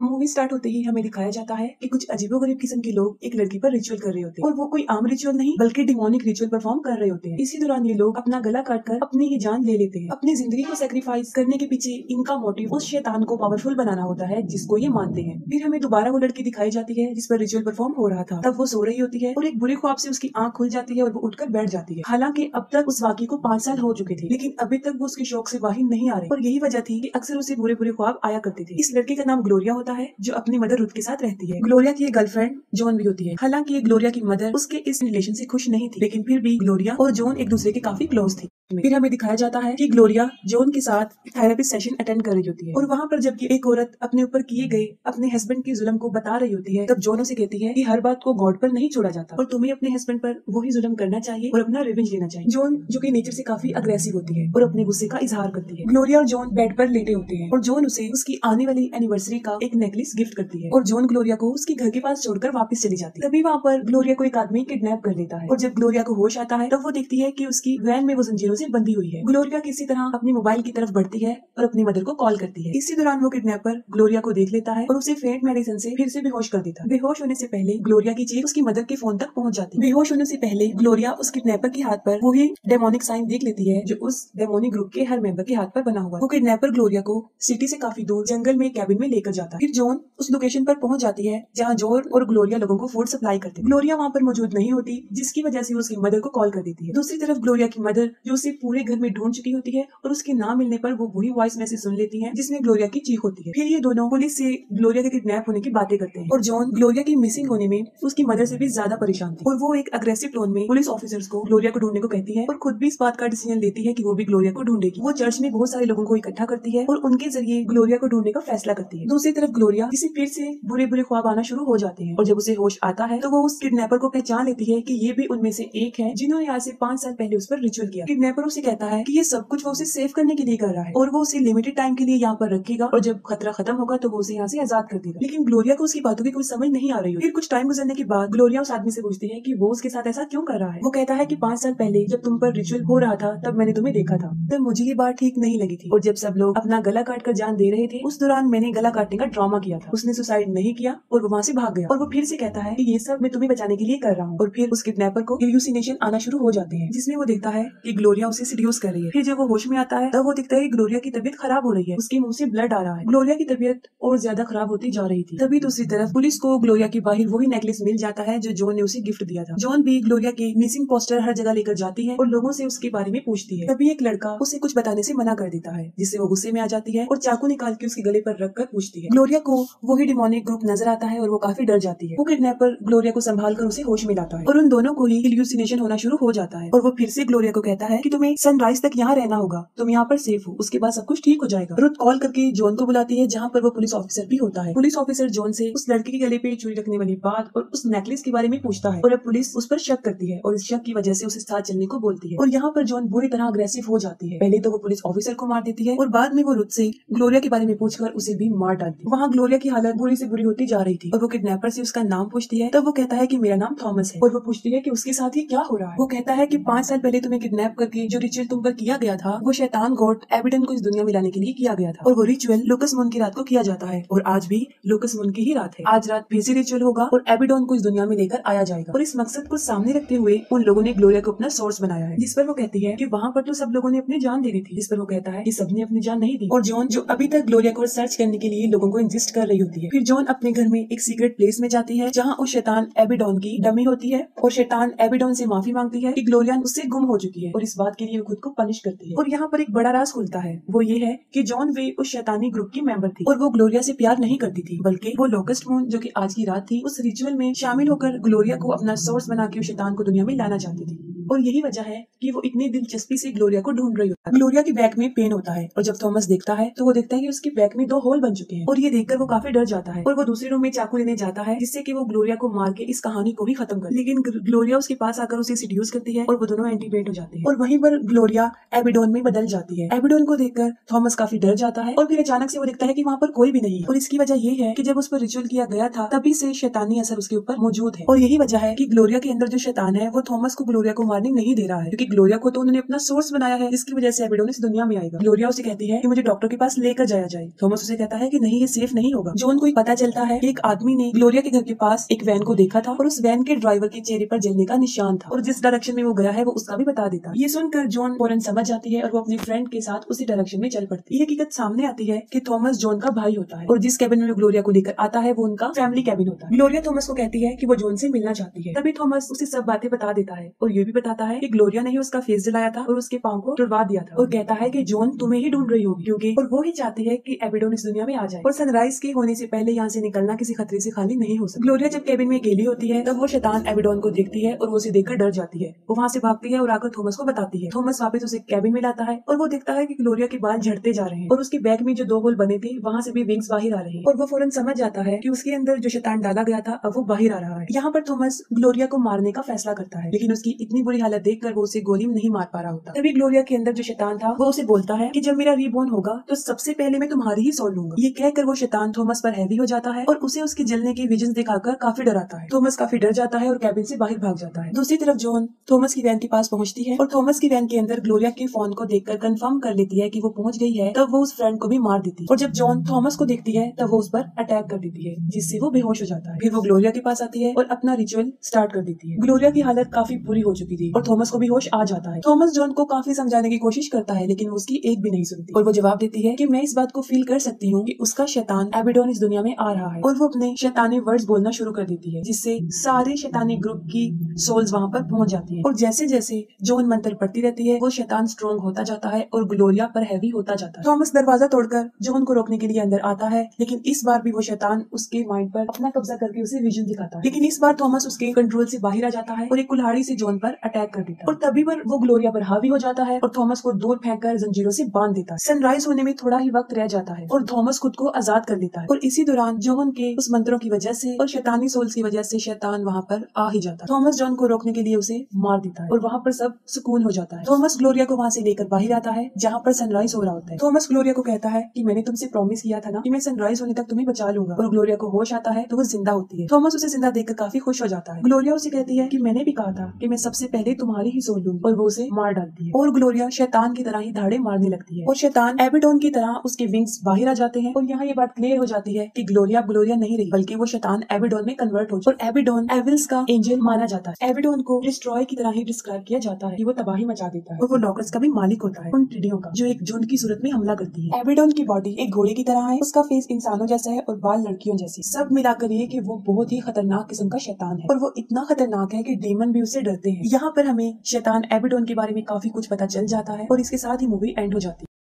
Movie start होते ही हमें दिखाया जाता है कि कुछ अजीबोगरीब किस्म के लोग एक लड़की पर रिचुअल कर रहे होते हैं। और वो कोई आम रिचुअल नहीं, बल्कि डिमोनिक रिचुअल परफॉर्म कर रहे होते हैं। इसी दौरान ये लोग अपना गला काट कर अपनी ही जान ले लेते हैं। अपनी ज़िंदगी को सेक्रीफाइस करने के पीछे इनका मोटिव उस शैतान को पावरफुल बनाना होता है, जिसको ये मानते हैं। फिर हमें दोबारा वो लड़की दिखाई जाती है, जिस पर रिचुअल परफॉर्म हो रहा था। तब वो सो रही होती है और एक बुरे ख्वाब से उसकी आँख खुल जाती है और वो उठकर बैठ जाती है। हालाँकि अब तक उस वाक्य को पाँच साल हो चुके थे, लेकिन अभी तक वो उसके शौक से बाहर नहीं आ रहे। और यही वजह थी कि अक्सर उसे बुरे बुरे ख्वाब आया करते थे। इस लड़की का नाम ग्लोरिया होता है, जो अपनी मदर रुथ के साथ रहती है। ग्लोरिया की एक गर्लफ्रेंड, जॉन भी होती है। हालाँकि ये ग्लोरिया की मदर उसके इस रिलेशन से खुश नहीं थी, लेकिन फिर भी ग्लोरिया और जॉन एक दूसरे के काफ़ी क्लोज थे। फिर हमें दिखाया जाता है कि ग्लोरिया जॉन के साथ थेरेपी सेशन अटेंड कर रही होती है। और वहाँ पर जब एक औरत अपने ऊपर किए गए, अपने हस्बैंड की जुल्म को बता रही होती है, तब जॉन उसे कहती है कि हर बात को गॉड पर नहीं छोड़ा जाता। और तुम्हें अपने हस्बैंड पर वही जुल्म करना चाहिए और अपना रिवेंज लेना चाहिए। जॉन, जो की नेचर से काफ़ी अग्रेसिव होती है और अपने गुस्से का इजहार करती है। ग्लोरिया और जॉन बेड पर लेटे होते हैं और जॉन उसे उसकी आने वाली एनिवर्सरी का एक नेकलेस गिफ्ट करती है। और जॉन ग्लोरिया को उसके घर के पास छोड़कर वापस चली जाती है। तभी वहाँ पर ग्लोरिया को एक आदमी किडनैप कर लेता है। और जब ग्लोरिया को होश आता है तब वो देखती है की उसकी वैन में वो जंजीरों से बंधी हुई है। ग्लोरिया किसी तरह अपनी मोबाइल की तरफ़ बढ़ती है और अपनी मदर को कॉल करती है। इसी दौरान वो किडनेपर ग्लोरिया को देख लेता है और उसे फेंट मेडिसिन से फिर से बेहोश कर देता है। बेहोश होने से पहले ग्लोरिया की चीख उसकी मदर के फ़ोन तक पहुँच जाती है। बेहोश होने से पहले ग्लोरिया उस किडनैपर के हाथ पर वही डेमोनिक साइन देख लेती है जो उस डेमोनिक ग्रुप के हर मेंबर के हाथ पर बना हुआ वो किडनैपर ग्लोरिया को सिटी से काफ़ी दूर जंगल में कैबिन में लेकर जाता है। फिर जोन उस लोकेशन पर पहुँच जाती है, जहाँ ज़ोर और ग्लोरिया लोगों को फ़ूड सप्लाई करते हैं। ग्लोरिया वहाँ पर मौजूद नहीं होती, जिसकी वजह से उसकी मदर को कॉल कर देती है। दूसरी तरफ़ ग्लोरिया की मदर, जो उसे पूरे घर में ढूंढ चुकी होती है, और उसके ना मिलने पर वो वही वॉइस मैसेज सुन लेती है, जिसमें ग्लोरिया की चीख होती है। फिर ये दोनों पुलिस से ग्लोरिया के किडनैप होने की बातें करते हैं, और जॉन ग्लोरिया की मिसिंग होने में उसकी मदर से भी ज़्यादा परेशान थी। और वो एक अग्रेसिव टोन में पुलिस ऑफिसर्स को ग्लोरिया को ढूँढने को कहती है, और खुद भी इस बात का डिसीज़न लेती है की वो भी ग्लोरिया को ढूंढेगी। वो चर्च में बहुत सारे लोगों को इकट्ठा करती है, और उनके ज़रिए ग्लोरिया को ढूँढने का फैसला करती है। दूसरी तरफ़ ग्लोरिया किसी फिर से बुरे बुरे ख्वाब आना शुरू हो जाते हैं। और जब उसे होश आता है तो वो उस किडनैपर को पहचान लेती है कि ये भी उनमें से एक है, जिन्होंने आज से पाँच साल पहले उस पर रिचुअल किया। किडनैपर उसे कहता है कि ये सब कुछ वो उसे सेव करने के लिए कर रहा है और वो उसे लिमिटेड टाइम के लिए यहाँ पर रखेगा और जब खतरा खत्म होगा तो वो उसे यहाँ से आज़ाद कर देगा। लेकिन ग्लोरिया को उसकी बातों की कुछ समझ नहीं आ रही फिर कुछ टाइम गुजरने के बाद ग्लोरिया उस आदमी से पूछती है की वो उसके साथ ऐसा क्यों कर रहा है? वो कहता है की पाँच साल पहले जब तुम पर रिचुअल हो रहा था, तब मैंने तुम्हें देखा था। तब मुझे ये बात ठीक नहीं लगी थी। और जब सब लोग अपना गला काट कर जान दे रहे थे, उस दौरान मैंने गला काटने का ड्रामा किया था। उसने सुसाइड नहीं किया और वो वहाँ से भाग गया। और वो फिर से कहता है कि ये सब मैं तुम्हें बचाने के लिए कर रहा हूँ। और फिर उस किडनैपर को ह्यूसिनेशन आना शुरू हो जाते हैं, जिसमें वो देखता है कि ग्लोरिया उसे सीड्यूस कर रही है। फिर जब वो होश में आता है, तब वो देखता है कि ग्लोरिया की तबीयत खराब हो रही है। उसके मुँह से ब्लड आ रहा है। ग्लोरिया की तबीयत और ज़्यादा खराब होती जा रही थी। तभी दूसरी तरफ़ पुलिस को ग्लोरिया के बाहर वही नेकलेस मिल जाता है, जो जॉन ने उसे गिफ्ट दिया था। जॉन भी ग्लोरिया के मिसिंग पोस्टर हर जगह लेकर जाती है और लोगों से उसके बारे में पूछती है। तभी एक लड़का उसे कुछ बताने से मना कर देता है, जिससे वो गुस्से में आ जाती है और चाकू निकाल के उसके गले पर रखकर पूछती है। ग्लोरिया को वही डिमोनिक ग्रुप नज़र आता है और वो काफ़ी डर जाती है। वो किडनैपर ग्लोरिया को संभाल कर उसे होश में लाता है और उन दोनों को ही इल्यूसिनेशन होना शुरू हो जाता है और वो फिर से ग्लोरिया को कहता है कि तुम्हें सनराइज तक यहाँ रहना होगा, तुम यहाँ पर सेफ़ हो, उसके बाद सब कुछ ठीक हो जाएगा। रुत कॉल करके जॉन को बुलाती है, जहाँ पर वो पुलिस ऑफिसर भी होता है। पुलिस ऑफिसर जॉन से उस लड़के के गले पे चुरी रखने वाली बात और उस नेकलेस के बारे में पूछता है और अब पुलिस उस पर शक करती है और इस शक की वजह से उसे साथ चलने को बोलती है और यहाँ पर जॉन बुरी तरह अग्रेसिव हो जाती है। पहले तो वो पुलिस ऑफिसर को मार देती है और बाद में वो रुत से ग्लोरिया के बारे में पूछकर उसे भी मार डालती है। वहाँ ग्लोरिया की हालत बुरी से बुरी होती जा रही थी और वो किडनैपर से उसका नाम पूछती है, तब वो कहता है की मेरा नाम थॉमस है और वो पूछती है की उसके साथ ही क्या हो रहा है। वो कहता है की पाँच साल पहले तुम्हें किडनैप करके जो रिचुअल तुम पर किया गया था, वो शैतान गोट एविडन को इस दुनिया में लाने के लिए किया गया था और वो रिचुअल लोकस मून की रात को किया जाता है और आज भी लोकस मून की ही रात है। आज रात फिर से रिचुअल होगा और एबिडोन को इस दुनिया में लेकर आया जाएगा और इस मकसद को सामने रखते हुए उन लोगों ने ग्लोरिया को अपना सोर्स बनाया है, जिस पर वो कहती है की वहाँ पर तो सब लोगों ने अपनी जान दे दी थी, जिस पर वो कहता है की सबने अपनी जान नहीं दी और जॉन, जो अभी तक ग्लोरिया को सर्च करने के लिए लोगों को इंजिस्ट कर रही होती है। फिर जॉन अपने घर में एक सीक्रेट प्लेस में जाती है, जहाँ उस शैतान एबिडोन की डमी होती है और शैतान एबिडोन से माफ़ी मांगती है कि ग्लोरिया उससे गुम हो चुकी है और इस बात के लिए वो खुद को पनिश करती है। और यहाँ पर एक बड़ा राज खुलता है। वो ये है की जॉन वे उस शैतानी ग्रुप की मेंबर थी और वो ग्लोरिया से प्यार नहीं करती थी, बल्कि वो लोकस्ट मून जो की आज की रात थी, उस रिचुअल में शामिल होकर ग्लोरिया को अपना सोर्स बना के शैतान को दुनिया में लाना चाहती थी। और यही वजह है कि वो इतनी दिलचस्पी से ग्लोरिया को ढूंढ रही होता है। ग्लोरिया के बैक में पेन होता है और जब थॉमस देखता है तो वो देखता है कि उसके बैक में दो होल बन चुके हैं। और ये देखकर वो काफ़ी डर जाता है और वो दूसरे रूम में चाकू लेने जाता है, जिससे कि वो ग्लोरिया को मार के इस कहानी को भी खत्म कर लेकिन ग्लोरिया उसके पास आकर उसे सिड्यूस करती है और वो दोनों एंटीबेट हो जाते हैं। और वहीं पर ग्लोरिया एबिडोन में बदल जाती है। एबिडोन को देखकर थॉमस काफ़ी डर जाता है और फिर अचानक से वो देखता है की वहाँ पर कोई भी नहीं और इसकी वजह ये है की जब उस पर रिचुअल किया गया था, तभी से शैतानी असर उसके ऊपर मौजूद है। और यही वजह है की ग्लोरिया के अंदर जो शैतान है, वो थॉमस को ग्लोरिया को वार्निंग नहीं दे रहा है, क्योंकि ग्लोरिया को तो उन्होंने अपना सोर्स बनाया है जिसकी वजह से एबिडोन इस दुनिया में आएगा। ग्लोरिया उसे कहती है की मुझे डॉक्टर के पास लेकर जाया जाए। थॉमस उसे कहता है की नहीं, ये नहीं होगा। जोन को पता चलता है एक आदमी ने ग्लोरिया के घर के पास एक वैन को देखा था और उस वैन के ड्राइवर के चेहरे पर जलने का निशान था। और जिस डायरेक्शन में वो गया है, वो उसका भी बता देता ये सुनकर जॉन फ़ौरन समझ जाती है और वो अपने फ्रेंड के साथ उसी डायरेक्शन में चल पड़ती है। हकीकत सामने आती है कि थॉमस जॉन का भाई होता है और जिस कैबिन में ग्लोरिया को लेकर आता है, वो उनका फैमिली कैबिन होता है। ग्लोरिया थॉमस को कहती है की वो जॉन से मिलना चाहती है। तभी थॉमस उसे सब बातें बता देता है और ये भी बताता है की ग्लोरिया ने ही उसका फेस जलाया था और उसके पाँव को टुड़वा दिया था। और कहता है की जॉन तुम्हें ही ढूंढ रही होगी, क्योंकि और वो ही चाहती है की एबिडोन इस दुनिया में आ जाए और सनराइज के होने से पहले यहाँ से निकलना किसी खतरे से खाली नहीं हो सकता। ग्लोरिया जब कैबिन में गेली होती है, तब वो शैतान एबिडोन को देखती है और वो उसे देखकर डर जाती है। वो वहाँ से भागती है और आकर थॉमस को बताती है। थॉमस वापस उसे कैबिन में लाता है और वो देखता है कि ग्लोरिया के बाल झड़ते जा रहे हैं और उसके बैग में जो दो होल बने थे, वहाँ से भी विंग्स बाहर आ रहे हैं। और वो फ़ौरन समझ जाता है कि उसके अंदर जो शैतान डाला गया था, अब वो बाहर आ रहा है। यहाँ पर थॉमस ग्लोरिया को मारने का फैसला करता है, लेकिन उसकी इतनी बुरी हालत देखकर वो उसे गोली में नहीं मार पा रहा होता। तभी ग्लोरिया के अंदर जो शैतान था, वो उसे बोलता है की जब मेरा रीबोर्न होगा तो सबसे पहले मैं तुम्हारी ही सौ लूँगा। ये कहकर वो शैतान थॉमस पर हैवी हो जाता है और उसे उसके जलने के विजन दिखाकर काफ़ी डराता है। थॉमस काफ़ी डर जाता है और कैबिन से बाहर भाग जाता है। दूसरी तरफ़ जॉन थॉमस की वैन के पास पहुँचती है और थॉमस की वैन के अंदर ग्लोरिया के फ़ोन को देखकर कंफर्म कर लेती है कि वो पहुँच गई है, तब वो उस फ्रेंड को भी मार देती है। और जब जॉन थॉमस को देखती है, तब वो उस पर अटैक कर देती है, जिससे वो बेहोश हो जाता है। फिर वो ग्लोरिया के पास आती है और अपना रिचुअल स्टार्ट कर देती है। ग्लोरिया की हालत काफ़ी बुरी हो चुकी थी और थॉमस को भी होश आ जाता है। थॉमस जॉन को काफ़ी समझाने की कोशिश करता है, लेकिन उसकी एक भी नहीं सुनती। और वो जवाब देती है कि मैं इस बात को फील कर सकती हूँ कि उसका शैतान एबिडोन इस दुनिया में आ रहा है। और वो अपने शैतानी वर्ड्स बोलना शुरू कर देती है, जिससे सारे शैतानी ग्रुप की सोल्स वहाँ पर पहुँच जाती है। और जैसे जैसे जॉन मंत्र पढ़ती रहती है, वो शैतान स्ट्रॉन्ग होता जाता है और ग्लोरिया पर हैवी होता जाता है। थॉमस दरवाज़ा तोड़कर जॉन को रोकने के लिए अंदर आता है, लेकिन इस बार भी वो शैतान उसके माइंड पर अपना कब्जा करके उसे विजन दिखाता है। लेकिन इस बार थॉमस उसके कंट्रोल से बाहर आ जाता है और एक कुल्हाड़ी से जोन पर अटैक कर देता है। और तभी पर वो ग्लोरिया पर हावी हो जाता है और थॉमस को दूर फेंक कर जंजीरों से बाँध देता है। सनराइज होने में थोड़ा ही वक्त रह जाता है और थॉमस खुद को आज़ाद कर लेता है। और इसी दौरान जॉन के उस मंत्रों की वजह से और शैतानी सोल्स की वजह से शैतान वहाँ पर आ ही जाता है। थॉमस जॉन को रोकने के लिए उसे मार देता है और वहाँ पर सब सुकून हो जाता है। थॉमस ग्लोरिया को वहाँ से लेकर बाहर आता है, जहाँ पर सनराइज हो रहा होता है। थॉमस ग्लोरिया को कहता है की मैंने तुमसे प्रॉमिस किया था ना कि मैं सनराइज होने तक तुम्हें बचा लूँगा और ग्लोरिया को होश आता है तो वो ज़िंदा होती है। थॉमस उसे ज़िंदा देखकर काफ़ी खुश हो जाता है। ग्लोरिया उसे कहती है की मैंने भी कहा था की मैं सबसे पहले तुम्हारी ही सोल लूँगी और वो उसे मार डालती है। और ग्लोरिया शैतान की तरह ही धाड़े मारने लगती है। और शैतान एबिडोन की तरह उसके विंग्स बाहर आ जाते हैं और यहाँ ये बात क्लियर हो जाती है कि ग्लोरिया ग्लोरिया नहीं रही, बल्कि वो शैतान एबिडोन में कन्वर्ट हो और एबिडोन एविल्स का एंजल माना जाता है। एबिडोन को डिस्ट्रॉय की तरह ही डिस्क्राइब किया जाता है कि वो तबाही मचा देता है। और वो लॉकर्स का भी मालिक होता है, उन टिड्डियों का, जो एक झुंड की सूरत में हमला करती है। एबिडोन की बॉडी एक घोड़े की तरह है, उसका फेस इंसानों जैसा है और बाल लड़कियों जैसी। सब मिलाकर ये कि वो बहुत ही खतरनाक किस्म का शैतान है। और वो इतना खतरनाक है की डेमन भी उससे डरते हैं। यहाँ पर हमें शैतान एबिडोन के बारे में काफ़ी कुछ पता चल जाता है और इसके साथ ही मूवी एंड हो जाती है।